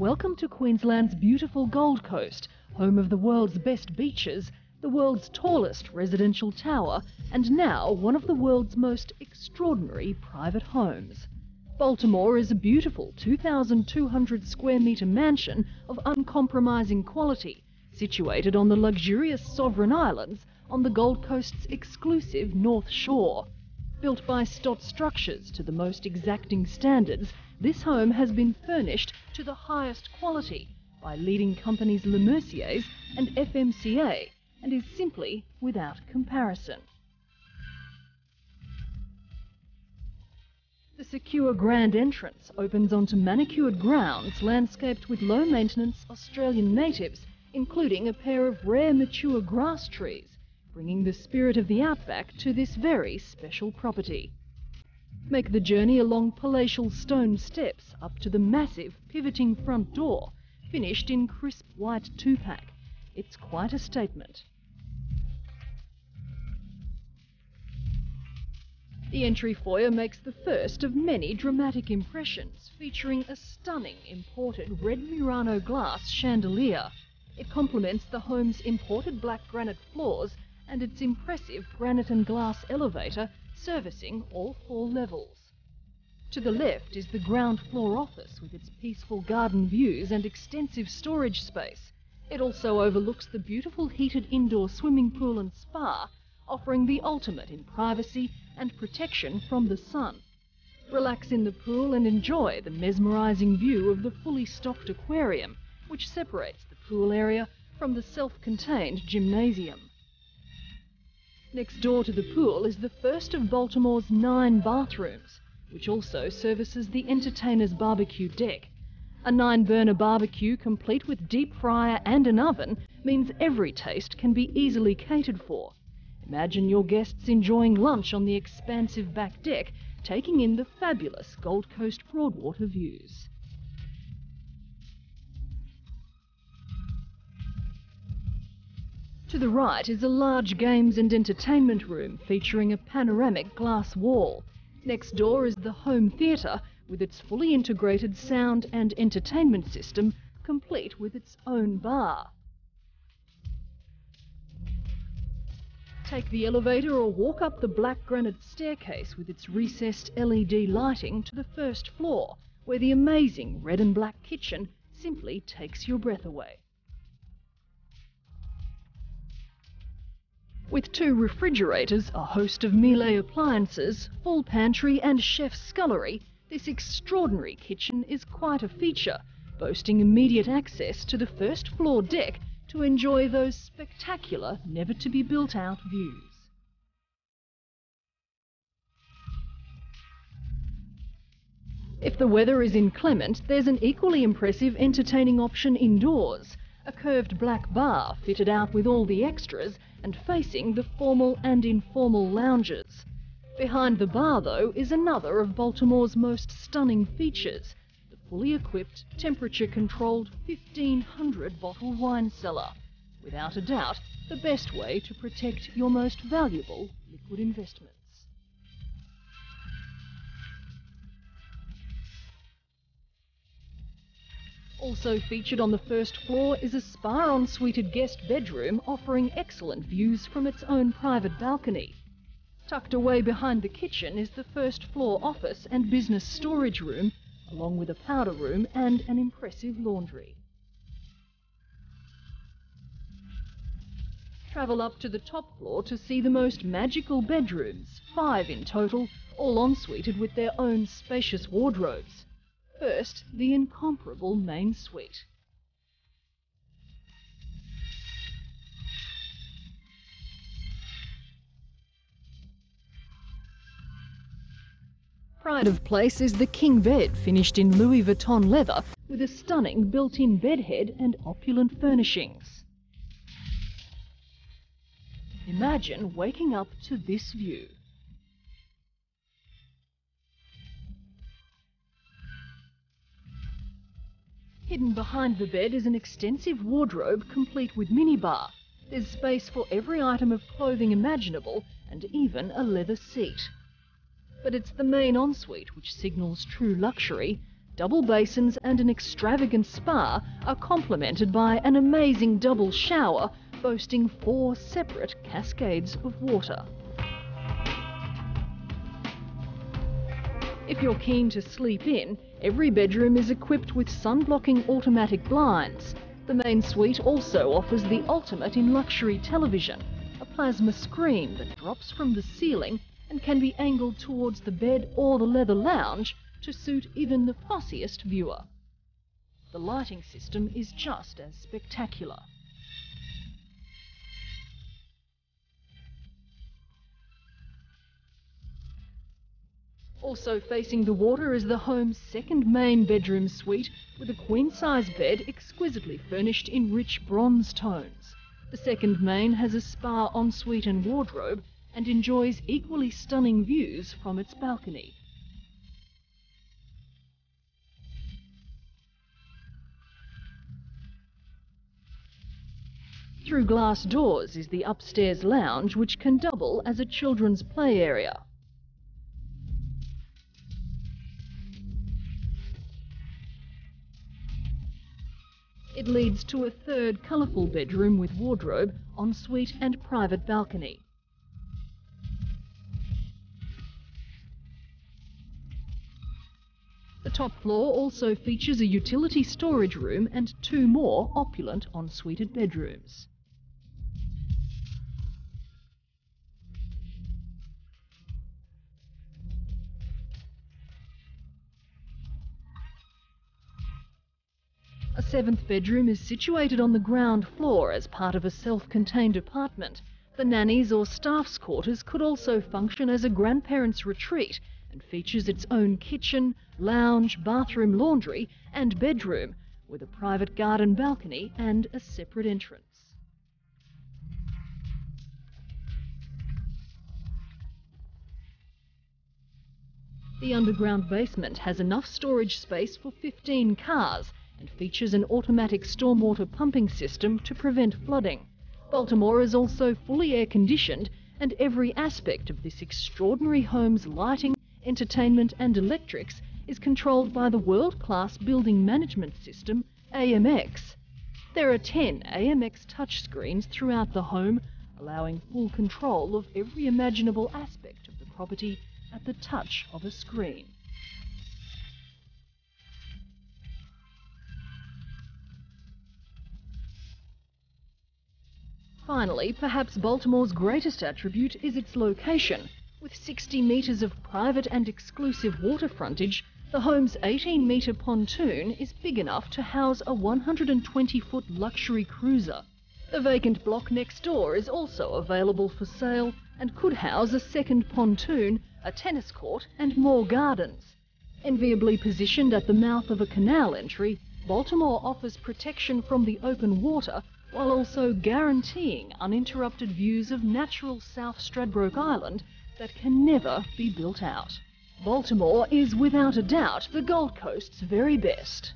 Welcome to Queensland's beautiful Gold Coast, home of the world's best beaches, the world's tallest residential tower, and now one of the world's most extraordinary private homes. Baltimore is a beautiful 2,200 square metre mansion of uncompromising quality, situated on the luxurious Sovereign Islands on the Gold Coast's exclusive North Shore. Built by Stott Structures to the most exacting standards, this home has been furnished to the highest quality by leading companies Le Merciers and FMCA and is simply without comparison. The secure grand entrance opens onto manicured grounds landscaped with low maintenance Australian natives, including a pair of rare mature grass trees bringing the spirit of the outback to this very special property. Make the journey along palatial stone steps up to the massive pivoting front door, finished in crisp white two-pack. It's quite a statement. The entry foyer makes the first of many dramatic impressions, featuring a stunning imported red Murano glass chandelier. It complements the home's imported black granite floors and its impressive granite and glass elevator servicing all four levels. To the left is the ground floor office with its peaceful garden views and extensive storage space. It also overlooks the beautiful heated indoor swimming pool and spa, offering the ultimate in privacy and protection from the sun. Relax in the pool and enjoy the mesmerising view of the fully stocked aquarium, which separates the pool area from the self-contained gymnasium. Next door to the pool is the first of Baltimore's nine bathrooms, which also services the entertainer's barbecue deck. A nine burner barbecue complete with deep fryer and an oven means every taste can be easily catered for. Imagine your guests enjoying lunch on the expansive back deck, taking in the fabulous Gold Coast Broadwater views. To the right is a large games and entertainment room featuring a panoramic glass wall. Next door is the home theatre with its fully integrated sound and entertainment system, complete with its own bar. Take the elevator or walk up the black granite staircase with its recessed LED lighting to the first floor, where the amazing red and black kitchen simply takes your breath away. With two refrigerators, a host of Miele appliances, full pantry and chef's scullery, this extraordinary kitchen is quite a feature, boasting immediate access to the first floor deck to enjoy those spectacular, never to be built out views. If the weather is inclement, there's an equally impressive entertaining option indoors. A curved black bar fitted out with all the extras and facing the formal and informal lounges. Behind the bar, though, is another of Baltimore's most stunning features, the fully equipped, temperature-controlled 1500 bottle wine cellar. Without a doubt, the best way to protect your most valuable liquid investments. Also featured on the first floor is a spa ensuite guest bedroom offering excellent views from its own private balcony. Tucked away behind the kitchen is the first floor office and business storage room, along with a powder room and an impressive laundry. Travel up to the top floor to see the most magical bedrooms, five in total, all ensuited with their own spacious wardrobes. First, the incomparable main suite. Pride of place is the king bed finished in Louis Vuitton leather with a stunning built-in bedhead and opulent furnishings. Imagine waking up to this view. Hidden behind the bed is an extensive wardrobe complete with minibar. There's space for every item of clothing imaginable and even a leather seat. But it's the main ensuite which signals true luxury. double basins and an extravagant spa are complemented by an amazing double shower boasting four separate cascades of water. If you're keen to sleep in, every bedroom is equipped with sun-blocking automatic blinds. The main suite also offers the ultimate in luxury television, a plasma screen that drops from the ceiling and can be angled towards the bed or the leather lounge to suit even the fussiest viewer. The lighting system is just as spectacular. Also facing the water is the home's second main bedroom suite with a queen-size bed exquisitely furnished in rich bronze tones. The second main has a spa ensuite and wardrobe and enjoys equally stunning views from its balcony. Through glass doors is the upstairs lounge which can double as a children's play area. It leads to a third colourful bedroom with wardrobe, ensuite and private balcony. The top floor also features a utility storage room and two more opulent ensuite bedrooms. Seventh bedroom is situated on the ground floor as part of a self-contained apartment. The nannies or staff's quarters could also function as a grandparents' retreat and features its own kitchen, lounge, bathroom, laundry and bedroom with a private garden balcony and a separate entrance. The underground basement has enough storage space for 15 cars and features an automatic stormwater pumping system to prevent flooding. Baltimore is also fully air conditioned and every aspect of this extraordinary home's lighting, entertainment and electrics is controlled by the world-class building management system AMX. There are 10 AMX touchscreens throughout the home, allowing full control of every imaginable aspect of the property at the touch of a screen. Finally, perhaps Baltimore's greatest attribute is its location. With 60 metres of private and exclusive water frontage, the home's 18 metre pontoon is big enough to house a 120 foot luxury cruiser. The vacant block next door is also available for sale and could house a second pontoon, a tennis court, and more gardens. Enviably positioned at the mouth of a canal entry, Baltimore offers protection from the open water while also guaranteeing uninterrupted views of natural South Stradbroke Island that can never be built out. Baltimore is without a doubt the Gold Coast's very best.